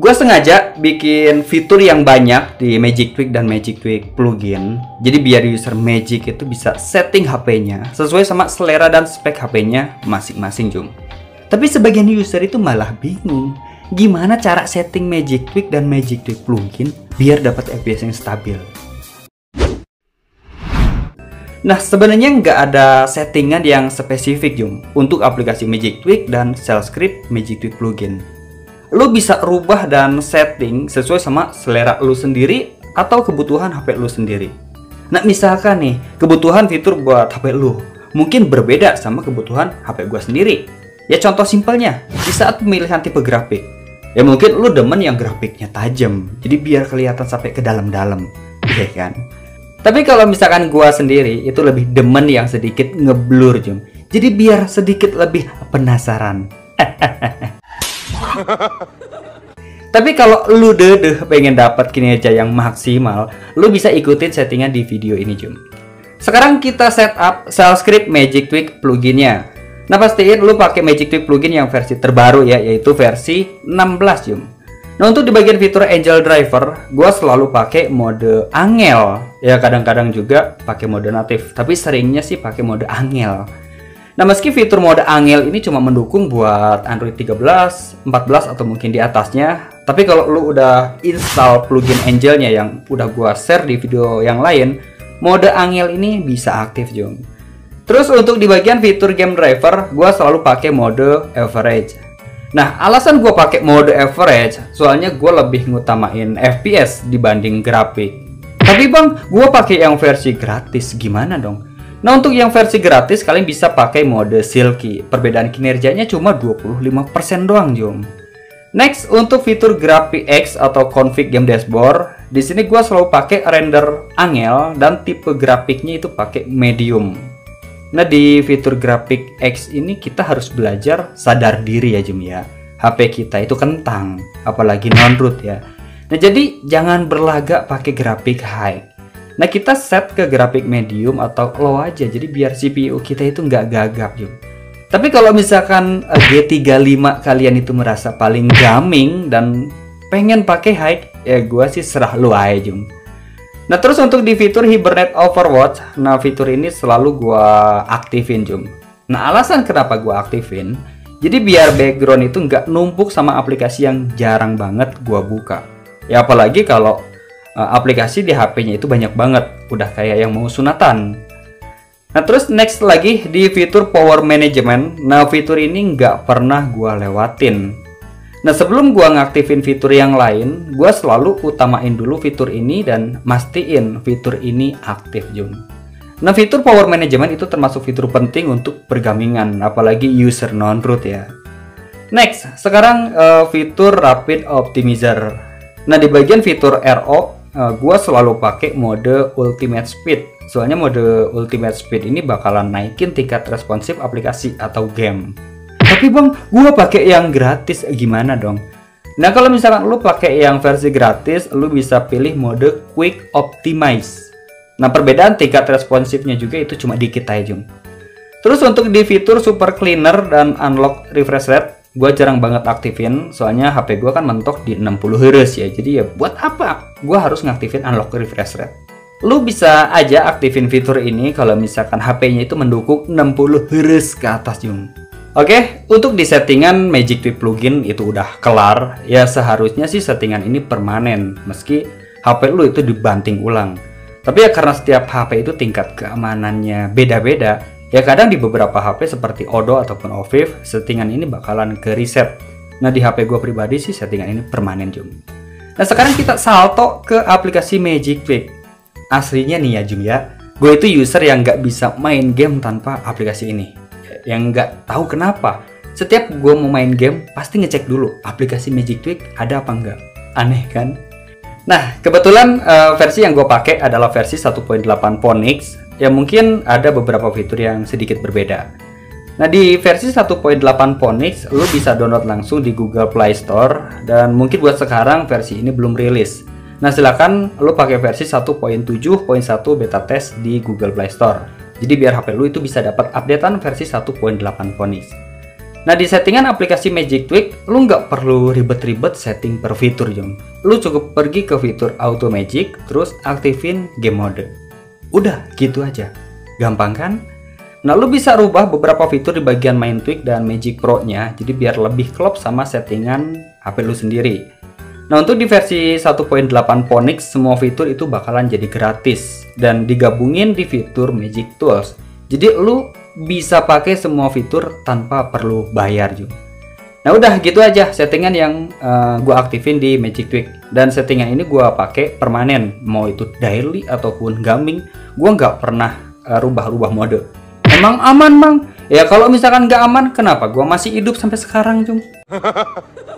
Gue sengaja bikin fitur yang banyak di Magic Tweak dan Magic Tweak plugin. Jadi biar user Magic itu bisa setting HP-nya sesuai sama selera dan spek HP-nya masing-masing, Jum. Tapi sebagian user itu malah bingung. Gimana cara setting Magic Tweak dan Magic Tweak plugin biar dapat FPS yang stabil? Nah, sebenarnya nggak ada settingan yang spesifik, Jum, untuk aplikasi Magic Tweak dan Shell Script Magic Tweak plugin lu bisa rubah dan setting sesuai sama selera lu sendiri atau kebutuhan HP lu sendiri. Nah, misalkan nih, kebutuhan fitur buat HP lu mungkin berbeda sama kebutuhan HP gua sendiri. Ya contoh simpelnya, di saat pemilihan tipe grafik, ya mungkin lu demen yang grafiknya tajam, jadi biar kelihatan sampai ke dalam-dalam, ya kan? Tapi kalau misalkan gua sendiri itu lebih demen yang sedikit ngeblur, Jum. Jadi biar sedikit lebih penasaran. Tapi kalau lu deh pengen dapat kinerja yang maksimal, lu bisa ikutin settingan di video ini, Jum. Sekarang kita setup Shell Script Magic Tweak pluginnya. Nah, pastiin lu pakai Magic Tweak plugin yang versi terbaru ya, yaitu versi 16, Jum. Nah, untuk di bagian fitur Angel Driver, gua selalu pakai mode angel. Ya, kadang-kadang juga pakai mode natif, tapi seringnya sih pakai mode angel. Nah, meski fitur mode angel ini cuma mendukung buat Android 13, 14 atau mungkin di atasnya, tapi kalau lu udah install plugin Angelnya yang udah gua share di video yang lain, mode angel ini bisa aktif, Jom. Terus untuk di bagian fitur game driver, gua selalu pakai mode average. Nah, alasan gua pakai mode average, soalnya gua lebih ngutamain FPS dibanding grafik. Tapi bang, gua pakai yang versi gratis, gimana dong? Nah untuk yang versi gratis kalian bisa pakai mode silky. Perbedaan kinerjanya cuma 25% doang, Jom. Next, untuk fitur Graphic X atau config game dashboard, di sini gua selalu pakai render angel dan tipe grafiknya itu pakai medium. Nah, di fitur Graphic X ini kita harus belajar sadar diri ya, Jom ya. HP kita itu kentang, apalagi non-root ya. Nah, jadi jangan berlagak pakai grafik high Nah kita set ke grafik medium atau low aja jadi biar CPU kita itu nggak gagap yuk. Tapi kalau misalkan eh, G35 kalian itu merasa paling gaming dan pengen pakai high ya gue sih serah lu aja Jung. Nah terus untuk di fitur Hibernate Overwatch, nah fitur ini selalu gue aktifin Jung. Nah alasan kenapa gue aktifin, jadi biar background itu nggak numpuk sama aplikasi yang jarang banget gue buka. Ya apalagi kalau uh, aplikasi di HP-nya itu banyak banget, udah kayak yang mau sunatan. Nah terus next lagi di fitur Power Management, nah fitur ini nggak pernah gua lewatin. Nah sebelum gua ngaktifin fitur yang lain, gua selalu utamain dulu fitur ini dan mastiin fitur ini aktif Jun. Nah fitur Power Management itu termasuk fitur penting untuk pergamingan, apalagi user non-root ya. Next, sekarang uh, fitur Rapid Optimizer. Nah di bagian fitur RO uh, gua selalu pakai mode ultimate speed. Soalnya mode ultimate speed ini bakalan naikin tingkat responsif aplikasi atau game. Tapi bang gua pakai yang gratis. Gimana dong? Nah kalau misalkan lu pakai yang versi gratis lu bisa pilih mode quick optimize. Nah perbedaan tingkat responsifnya juga itu cuma dikit aja jum terus untuk di fitur super cleaner dan unlock refresh rate gue jarang banget aktifin soalnya HP gue kan mentok di 60 Hz ya jadi ya buat apa gue harus ngaktifin unlock refresh rate lu bisa aja aktifin fitur ini kalau misalkan HP-nya itu mendukung 60 Hz ke atas Jung Oke, untuk di settingan Magic Tweak plugin itu udah kelar. Ya seharusnya sih settingan ini permanen, meski HP lu itu dibanting ulang. Tapi ya karena setiap HP itu tingkat keamanannya beda-beda, Ya kadang di beberapa HP seperti Odo ataupun Oviv, settingan ini bakalan ke reset. Nah di HP gue pribadi sih settingan ini permanen Jum. Nah sekarang kita salto ke aplikasi Magic Tweak. Aslinya nih ya Jum ya, gue itu user yang nggak bisa main game tanpa aplikasi ini. Yang nggak tahu kenapa. Setiap gue mau main game, pasti ngecek dulu aplikasi Magic Tweak ada apa enggak. Aneh kan? Nah, kebetulan uh, versi yang gue pakai adalah versi 1.8 Ponix ya mungkin ada beberapa fitur yang sedikit berbeda. Nah di versi 1.8 Ponix lu bisa download langsung di Google Play Store dan mungkin buat sekarang versi ini belum rilis. Nah silakan lu pakai versi 1.7.1 beta test di Google Play Store. Jadi biar HP lu itu bisa dapat updatean versi 1.8 Ponix. Nah di settingan aplikasi Magic Tweak, lu nggak perlu ribet-ribet setting per fitur Jom. Lu cukup pergi ke fitur Auto Magic, terus aktifin game mode. Udah gitu aja. Gampang kan? Nah lu bisa rubah beberapa fitur di bagian main Tweak dan Magic Pro nya, jadi biar lebih klop sama settingan HP lu sendiri. Nah untuk di versi 1.8 Ponix, semua fitur itu bakalan jadi gratis dan digabungin di fitur Magic Tools. Jadi lu bisa pakai semua fitur tanpa perlu bayar juga. Nah udah gitu aja settingan yang uh, gue aktifin di Magic Tweak dan settingan ini gue pakai permanen mau itu daily ataupun gaming gue nggak pernah eh, rubah-rubah mode. Emang aman mang? Ya kalau misalkan nggak aman kenapa gue masih hidup sampai sekarang cung?